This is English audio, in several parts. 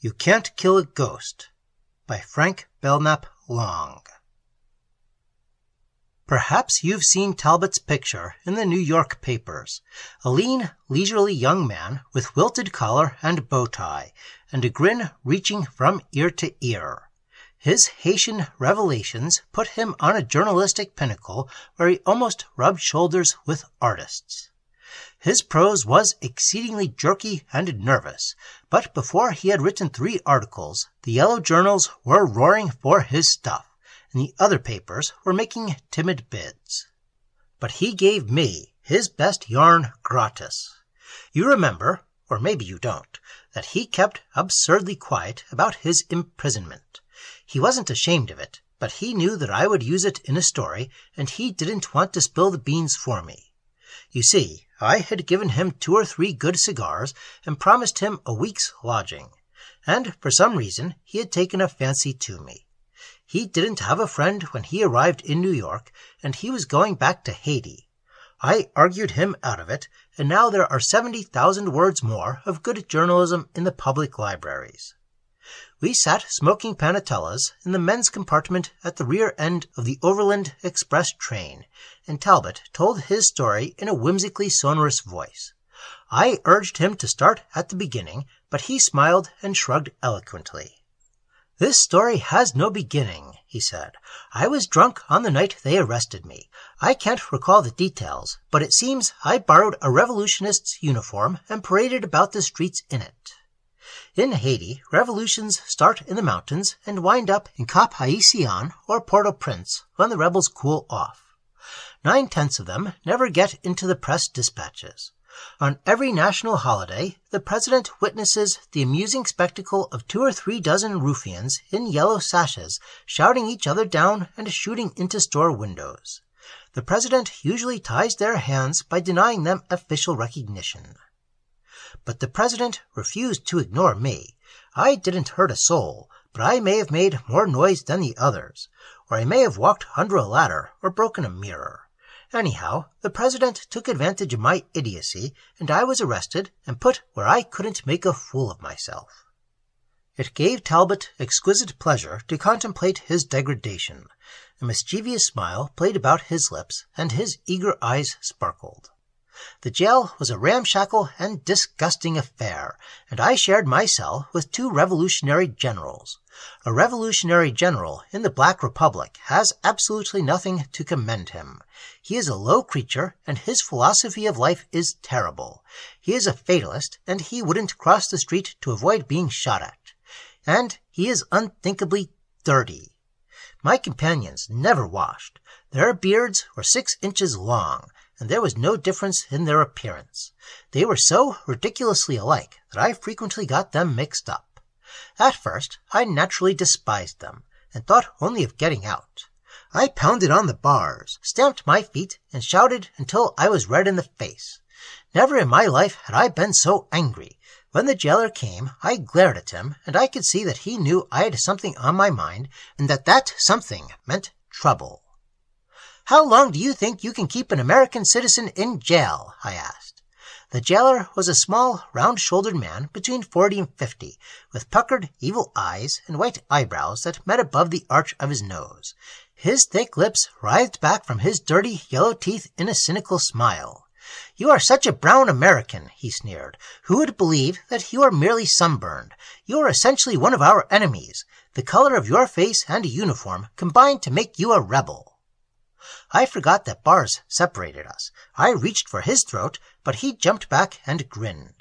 You Can't Kill a Ghost by Frank Belknap Long. Perhaps you've seen Talbot's picture in the New York papers. A lean, leisurely young man with wilted collar and bow tie, and a grin reaching from ear to ear. His Haitian revelations put him on a journalistic pinnacle where he almost rubbed shoulders with artists. His prose was exceedingly jerky and nervous, but before he had written three articles, the yellow journals were roaring for his stuff, and the other papers were making timid bids. But he gave me his best yarn gratis. You remember, or maybe you don't, that he kept absurdly quiet about his imprisonment. He wasn't ashamed of it, but he knew that I would use it in a story, and he didn't want to spill the beans for me. You see, I had given him two or three good cigars and promised him a week's lodging, and for some reason he had taken a fancy to me. He didn't have a friend when he arrived in New York, and he was going back to Haiti. I argued him out of it, and now there are 70,000 words more of good journalism in the public libraries. We sat smoking panatellas in the men's compartment at the rear end of the Overland Express train, and Talbot told his story in a whimsically sonorous voice. I urged him to start at the beginning, but he smiled and shrugged eloquently. This story has no beginning, he said. I was drunk on the night they arrested me. I can't recall the details, but it seems I borrowed a revolutionist's uniform and paraded about the streets in it. In Haiti, revolutions start in the mountains and wind up in Cap Haitien or Port-au-Prince when the rebels cool off. Nine tenths of them never get into the press dispatches. On every national holiday, the president witnesses the amusing spectacle of two or three dozen ruffians in yellow sashes shouting each other down and shooting into store windows. The president usually ties their hands by denying them official recognition. But the president refused to ignore me. I didn't hurt a soul, but I may have made more noise than the others, or I may have walked under a ladder or broken a mirror. Anyhow, the president took advantage of my idiocy, and I was arrested and put where I couldn't make a fool of myself. It gave Talbot exquisite pleasure to contemplate his degradation. A mischievous smile played about his lips, and his eager eyes sparkled. The jail was a ramshackle and disgusting affair, and I shared my cell with two revolutionary generals. A revolutionary general in the Black Republic has absolutely nothing to commend him. He is a low creature, and his philosophy of life is terrible. He is a fatalist, and he wouldn't cross the street to avoid being shot at. And he is unthinkably dirty. My companions never washed. Their beards were six inches long and there was no difference in their appearance. They were so ridiculously alike that I frequently got them mixed up. At first I naturally despised them, and thought only of getting out. I pounded on the bars, stamped my feet, and shouted until I was red in the face. Never in my life had I been so angry. When the jailer came, I glared at him, and I could see that he knew I had something on my mind, and that that something meant trouble. How long do you think you can keep an American citizen in jail? I asked. The jailer was a small, round-shouldered man between forty and fifty, with puckered, evil eyes and white eyebrows that met above the arch of his nose. His thick lips writhed back from his dirty, yellow teeth in a cynical smile. You are such a brown American, he sneered. Who would believe that you are merely sunburned? You are essentially one of our enemies. The color of your face and uniform combine to make you a rebel. I forgot that bars separated us. I reached for his throat, but he jumped back and grinned.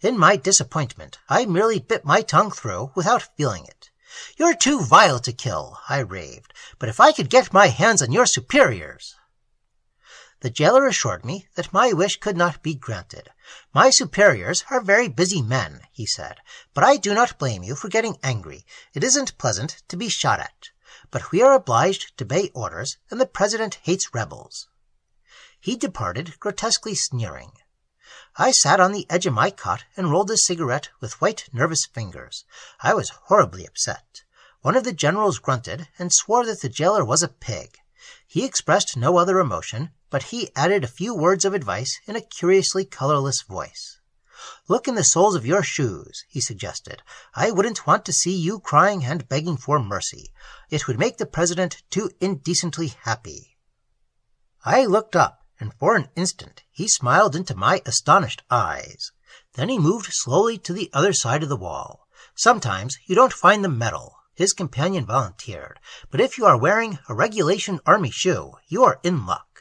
In my disappointment, I merely bit my tongue through without feeling it. You're too vile to kill, I raved, but if I could get my hands on your superiors. The jailer assured me that my wish could not be granted. My superiors are very busy men, he said, but I do not blame you for getting angry. It isn't pleasant to be shot at but we are obliged to obey orders, and the President hates rebels. He departed, grotesquely sneering. I sat on the edge of my cot and rolled a cigarette with white, nervous fingers. I was horribly upset. One of the generals grunted and swore that the jailer was a pig. He expressed no other emotion, but he added a few words of advice in a curiously colorless voice. Look in the soles of your shoes, he suggested. I wouldn't want to see you crying and begging for mercy. It would make the president too indecently happy. I looked up, and for an instant he smiled into my astonished eyes. Then he moved slowly to the other side of the wall. Sometimes you don't find the metal, his companion volunteered, but if you are wearing a regulation army shoe, you are in luck.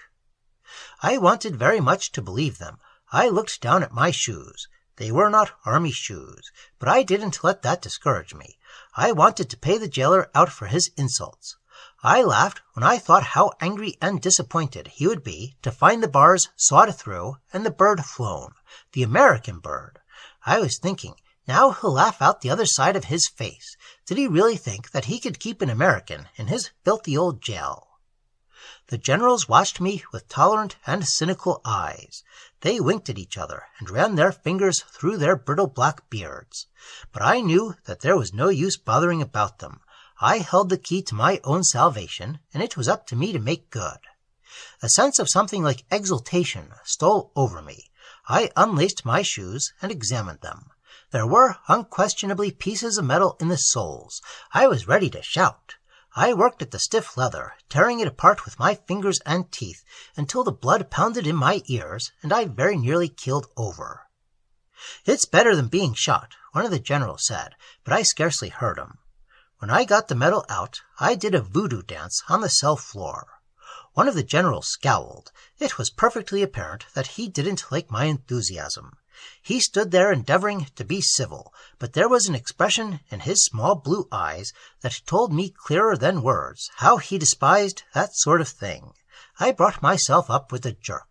I wanted very much to believe them. I looked down at my shoes. They were not army shoes, but I didn't let that discourage me. I wanted to pay the jailer out for his insults. I laughed when I thought how angry and disappointed he would be to find the bars sawed through and the bird flown, the American bird. I was thinking, now he'll laugh out the other side of his face. Did he really think that he could keep an American in his filthy old jail? The generals watched me with tolerant and cynical eyes. They winked at each other and ran their fingers through their brittle black beards. But I knew that there was no use bothering about them. I held the key to my own salvation, and it was up to me to make good. A sense of something like exultation stole over me. I unlaced my shoes and examined them. There were unquestionably pieces of metal in the soles. I was ready to shout. I worked at the stiff leather, tearing it apart with my fingers and teeth until the blood pounded in my ears and I very nearly keeled over. It's better than being shot, one of the generals said, but I scarcely heard him. When I got the metal out, I did a voodoo dance on the cell floor. One of the generals scowled. It was perfectly apparent that he didn't like my enthusiasm. He stood there endeavoring to be civil, but there was an expression in his small blue eyes that told me clearer than words how he despised that sort of thing. I brought myself up with a jerk.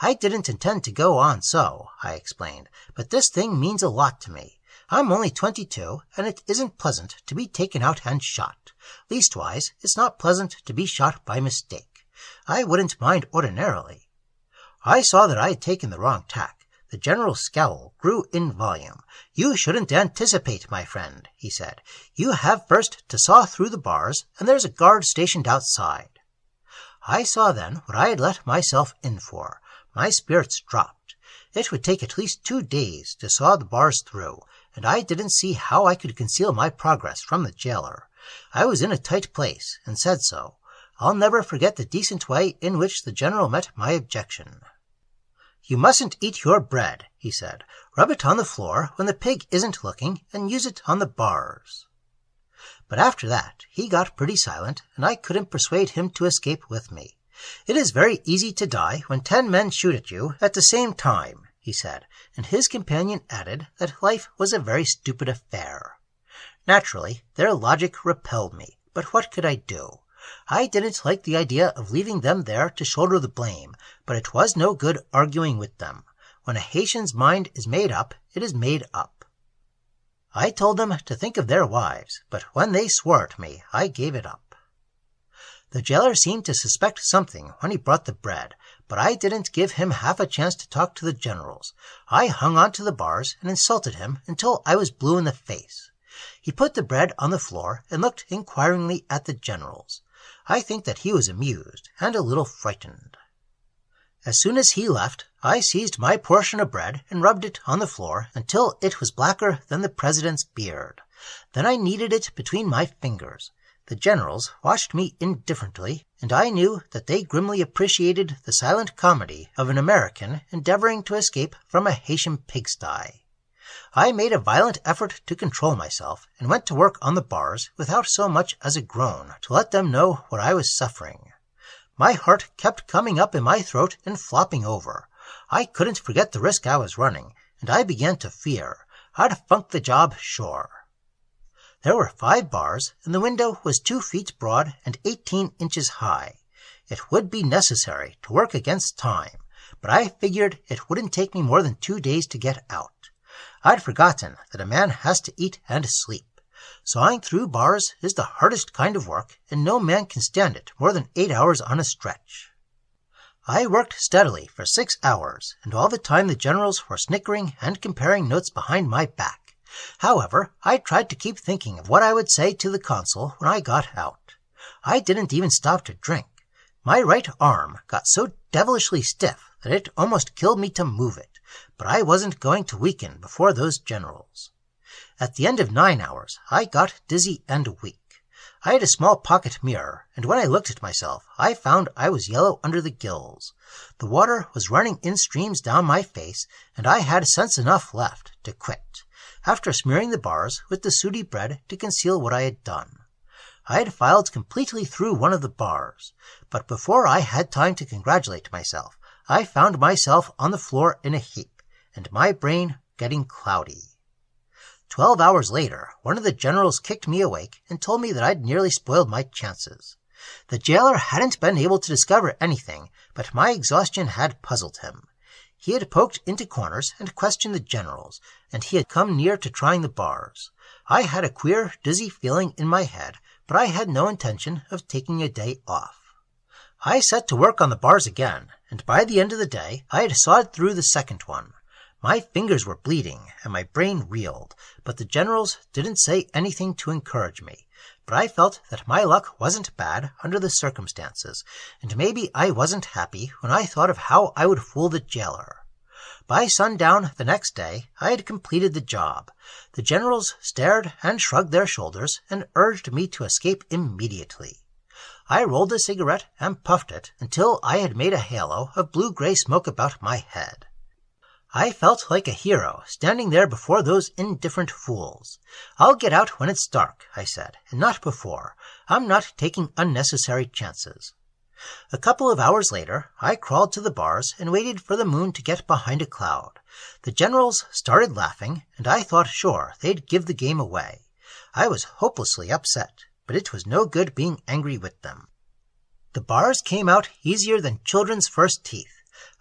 I didn't intend to go on so, I explained, but this thing means a lot to me. I'm only twenty-two, and it isn't pleasant to be taken out and shot. Leastwise, it's not pleasant to be shot by mistake. I wouldn't mind ordinarily. I saw that I had taken the wrong tack. The general's scowl grew in volume. You shouldn't anticipate, my friend, he said. You have first to saw through the bars, and there's a guard stationed outside. I saw then what I had let myself in for. My spirits dropped. It would take at least two days to saw the bars through, and I didn't see how I could conceal my progress from the jailer. I was in a tight place, and said so. I'll never forget the decent way in which the general met my objection. You mustn't eat your bread, he said. Rub it on the floor when the pig isn't looking, and use it on the bars. But after that he got pretty silent, and I couldn't persuade him to escape with me. It is very easy to die when ten men shoot at you at the same time, he said, and his companion added that life was a very stupid affair. Naturally, their logic repelled me, but what could I do? I didn't like the idea of leaving them there to shoulder the blame, but it was no good arguing with them. When a Haytian's mind is made up, it is made up. I told them to think of their wives, but when they swore at me, I gave it up. The jailer seemed to suspect something when he brought the bread, but I didn't give him half a chance to talk to the generals. I hung on to the bars and insulted him until I was blue in the face. He put the bread on the floor and looked inquiringly at the generals. I think that he was amused and a little frightened. As soon as he left, I seized my portion of bread and rubbed it on the floor until it was blacker than the president's beard. Then I kneaded it between my fingers. The generals watched me indifferently, and I knew that they grimly appreciated the silent comedy of an American endeavoring to escape from a Haytian pigsty. I made a violent effort to control myself, and went to work on the bars without so much as a groan to let them know what I was suffering. My heart kept coming up in my throat and flopping over. I couldn't forget the risk I was running, and I began to fear. I'd funk the job sure. There were five bars, and the window was two feet broad and eighteen inches high. It would be necessary to work against time, but I figured it wouldn't take me more than two days to get out. I'd forgotten that a man has to eat and sleep. Sawing through bars is the hardest kind of work, and no man can stand it more than eight hours on a stretch. I worked steadily for six hours, and all the time the generals were snickering and comparing notes behind my back. However, I tried to keep thinking of what I would say to the consul when I got out. I didn't even stop to drink. My right arm got so devilishly stiff that it almost killed me to move it, but I wasn't going to weaken before those generals. At the end of nine hours, I got dizzy and weak. I had a small pocket mirror, and when I looked at myself, I found I was yellow under the gills. The water was running in streams down my face, and I had sense enough left to quit, after smearing the bars with the sooty bread to conceal what I had done. I had filed completely through one of the bars, but before I had time to congratulate myself, I found myself on the floor in a heap, and my brain getting cloudy. Twelve hours later, one of the generals kicked me awake and told me that I'd nearly spoiled my chances. The jailer hadn't been able to discover anything, but my exhaustion had puzzled him. He had poked into corners and questioned the generals, and he had come near to trying the bars. I had a queer, dizzy feeling in my head, but I had no intention of taking a day off. I set to work on the bars again, and by the end of the day I had sawed through the second one. My fingers were bleeding and my brain reeled, but the generals didn't say anything to encourage me. But I felt that my luck wasn't bad under the circumstances, and maybe I wasn't happy when I thought of how I would fool the jailer. By sundown the next day I had completed the job. The generals stared and shrugged their shoulders and urged me to escape immediately. I rolled a cigarette and puffed it until I had made a halo of blue-gray smoke about my head. I felt like a hero standing there before those indifferent fools. I'll get out when it's dark, I said, and not before. I'm not taking unnecessary chances. A couple of hours later, I crawled to the bars and waited for the moon to get behind a cloud. The generals started laughing, and I thought sure they'd give the game away. I was hopelessly upset, but it was no good being angry with them. The bars came out easier than children's first teeth.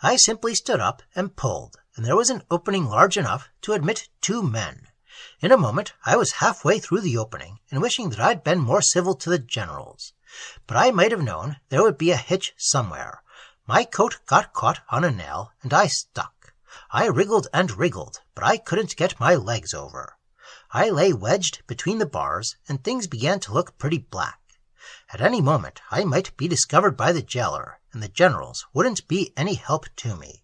I simply stood up and pulled and there was an opening large enough to admit two men. In a moment I was halfway through the opening, and wishing that I'd been more civil to the generals. But I might have known there would be a hitch somewhere. My coat got caught on a nail, and I stuck. I wriggled and wriggled, but I couldn't get my legs over. I lay wedged between the bars, and things began to look pretty black. At any moment I might be discovered by the jailer, and the generals wouldn't be any help to me.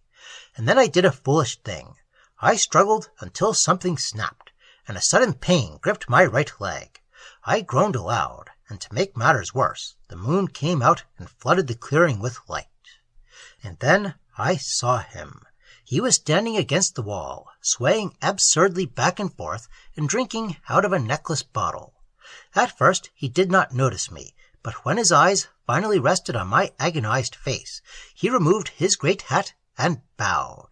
And then I did a foolish thing. I struggled until something snapped, and a sudden pain gripped my right leg. I groaned aloud, and to make matters worse, the moon came out and flooded the clearing with light. And then I saw him. He was standing against the wall, swaying absurdly back and forth and drinking out of a necklace bottle. At first he did not notice me, but when his eyes finally rested on my agonized face, he removed his great hat and bowed.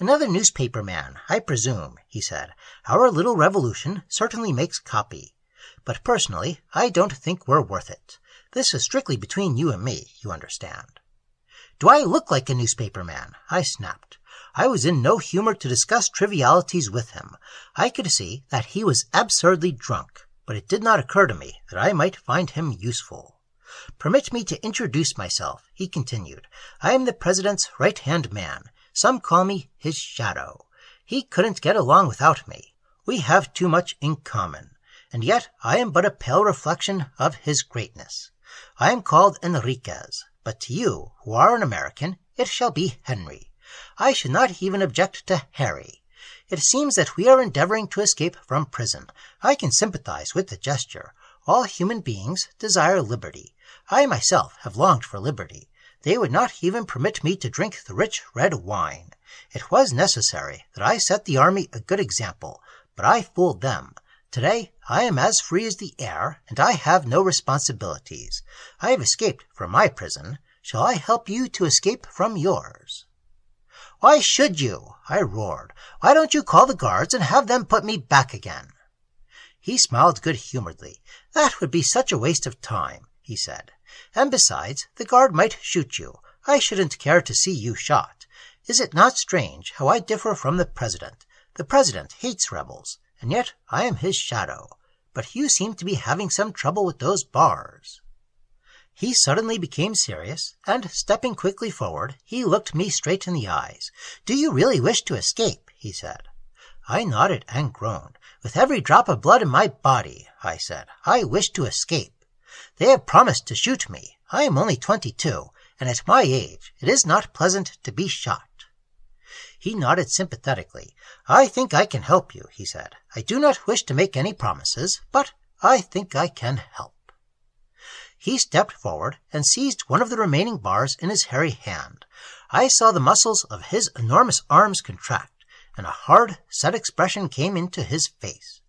Another newspaper man, I presume, he said. Our little revolution certainly makes copy. But personally, I don't think we're worth it. This is strictly between you and me, you understand. Do I look like a newspaper man? I snapped. I was in no humor to discuss trivialities with him. I could see that he was absurdly drunk, but it did not occur to me that I might find him useful. Permit me to introduce myself, he continued. I am the President's right-hand man. Some call me his shadow. He couldn't get along without me. We have too much in common. And yet I am but a pale reflection of his greatness. I am called Enriquez, but to you, who are an American, it shall be Henry. I should not even object to Harry. It seems that we are endeavoring to escape from prison. I can sympathize with the gesture. All human beings desire liberty. I myself have longed for liberty. They would not even permit me to drink the rich red wine. It was necessary that I set the army a good example, but I fooled them. Today I am as free as the air, and I have no responsibilities. I have escaped from my prison. Shall I help you to escape from yours? Why should you? I roared. Why don't you call the guards and have them put me back again? He smiled good humoredly. That would be such a waste of time he said. And besides, the guard might shoot you. I shouldn't care to see you shot. Is it not strange how I differ from the President? The President hates rebels, and yet I am his shadow. But you seem to be having some trouble with those bars. He suddenly became serious, and stepping quickly forward, he looked me straight in the eyes. Do you really wish to escape? he said. I nodded and groaned. With every drop of blood in my body, I said, I wish to escape. They have promised to shoot me. I am only twenty-two, and at my age it is not pleasant to be shot. He nodded sympathetically. I think I can help you, he said. I do not wish to make any promises, but I think I can help. He stepped forward and seized one of the remaining bars in his hairy hand. I saw the muscles of his enormous arms contract, and a hard, set expression came into his face.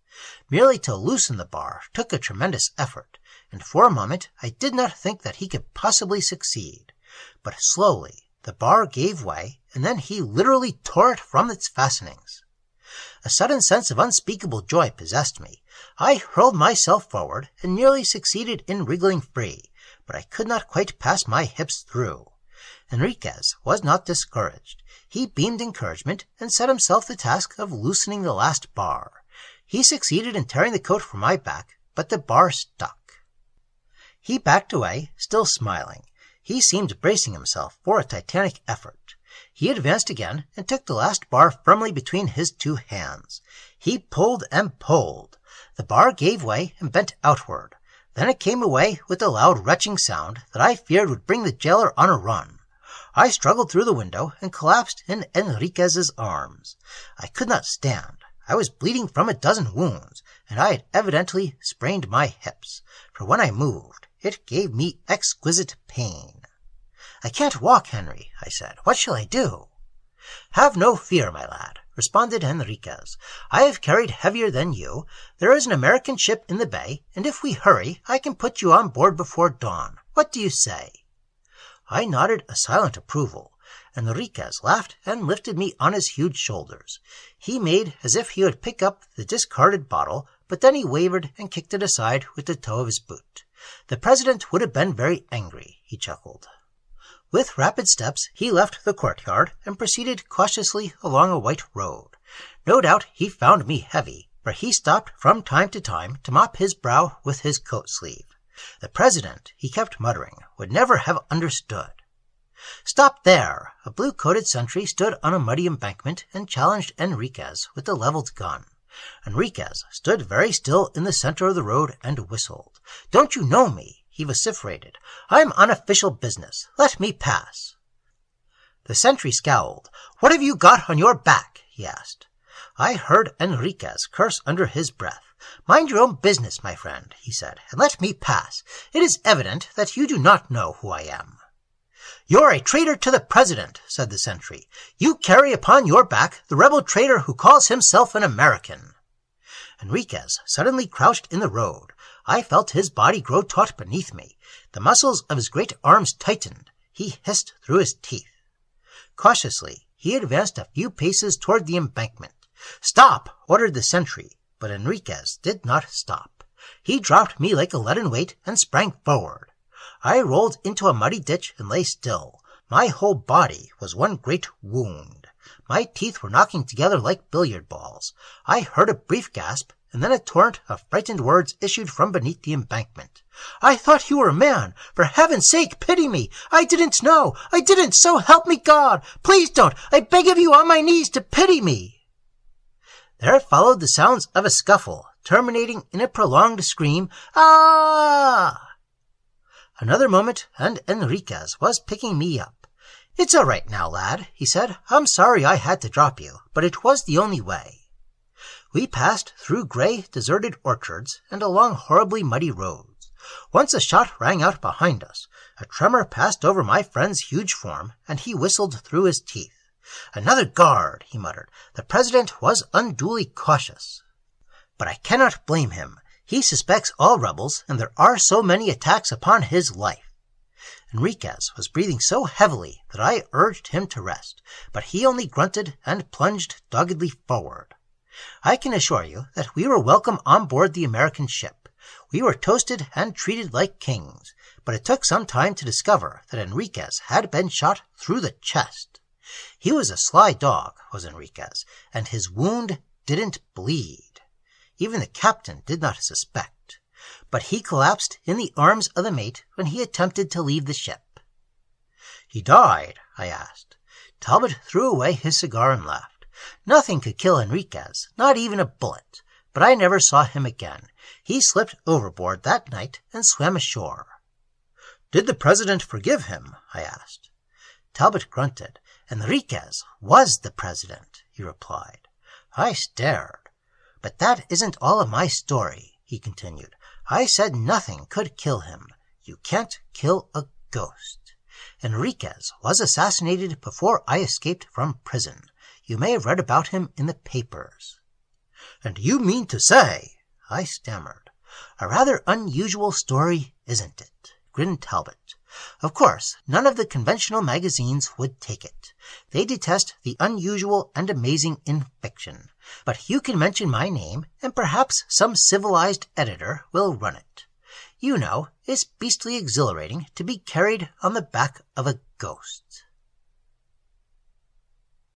Merely to loosen the bar took a tremendous effort, and for a moment I did not think that he could possibly succeed. But slowly the bar gave way, and then he literally tore it from its fastenings. A sudden sense of unspeakable joy possessed me. I hurled myself forward and nearly succeeded in wriggling free, but I could not quite pass my hips through. Enriquez was not discouraged. He beamed encouragement and set himself the task of loosening the last bar. He succeeded in tearing the coat from my back, but the bar stuck. He backed away, still smiling. He seemed bracing himself for a titanic effort. He advanced again and took the last bar firmly between his two hands. He pulled and pulled. The bar gave way and bent outward. Then it came away with a loud retching sound that I feared would bring the jailer on a run. I struggled through the window and collapsed in Enriquez's arms. I could not stand. I was bleeding from a dozen wounds, and I had evidently sprained my hips, for when I moved, it gave me exquisite pain. I can't walk, Henry, I said. What shall I do? Have no fear, my lad, responded Enriquez. I have carried heavier than you. There is an American ship in the bay, and if we hurry, I can put you on board before dawn. What do you say? I nodded a silent approval. Enriquez laughed and lifted me on his huge shoulders. He made as if he would pick up the discarded bottle, but then he wavered and kicked it aside with the toe of his boot. The president would have been very angry, he chuckled. With rapid steps he left the courtyard and proceeded cautiously along a white road. No doubt he found me heavy, for he stopped from time to time to mop his brow with his coat sleeve. The president, he kept muttering, would never have understood. Stop there! A blue-coated sentry stood on a muddy embankment and challenged Enriquez with a leveled gun. Enriquez stood very still in the center of the road and whistled. Don't you know me? he vociferated. I'm on official business. Let me pass. The sentry scowled. What have you got on your back? he asked. I heard Enriquez curse under his breath. Mind your own business, my friend, he said, and let me pass. It is evident that you do not know who I am. You're a traitor to the president, said the sentry. You carry upon your back the rebel traitor who calls himself an American. Enriquez suddenly crouched in the road. I felt his body grow taut beneath me. The muscles of his great arms tightened. He hissed through his teeth. Cautiously, he advanced a few paces toward the embankment. Stop! ordered the sentry. But Enriquez did not stop. He dropped me like a leaden weight and sprang forward. I rolled into a muddy ditch and lay still. My whole body was one great wound. My teeth were knocking together like billiard balls. I heard a brief gasp, and then a torrent of frightened words issued from beneath the embankment. I thought you were a man. For heaven's sake, pity me. I didn't know. I didn't. So help me God. Please don't. I beg of you on my knees to pity me. There followed the sounds of a scuffle, terminating in a prolonged scream, Ah! Another moment, and Enriquez was picking me up. It's all right now, lad, he said. I'm sorry I had to drop you, but it was the only way. We passed through gray, deserted orchards and along horribly muddy roads. Once a shot rang out behind us. A tremor passed over my friend's huge form, and he whistled through his teeth. Another guard, he muttered. The president was unduly cautious. But I cannot blame him. He suspects all rebels, and there are so many attacks upon his life. Enriquez was breathing so heavily that I urged him to rest, but he only grunted and plunged doggedly forward. I can assure you that we were welcome on board the American ship. We were toasted and treated like kings, but it took some time to discover that Enriquez had been shot through the chest. He was a sly dog, was Enriquez, and his wound didn't bleed. Even the captain did not suspect. But he collapsed in the arms of the mate when he attempted to leave the ship. He died? I asked. Talbot threw away his cigar and laughed. Nothing could kill Enriquez, not even a bullet. But I never saw him again. He slipped overboard that night and swam ashore. Did the president forgive him? I asked. Talbot grunted Enriquez was the president, he replied. I stared. But that isn't all of my story, he continued. I said nothing could kill him. You can't kill a ghost. Enriquez was assassinated before I escaped from prison. You may have read about him in the papers. And you mean to say I stammered. A rather unusual story, isn't it? grinned Talbot. Of course, none of the conventional magazines would take it. They detest the unusual and amazing in fiction. But you can mention my name, and perhaps some civilized editor will run it. You know, it's beastly exhilarating to be carried on the back of a ghost.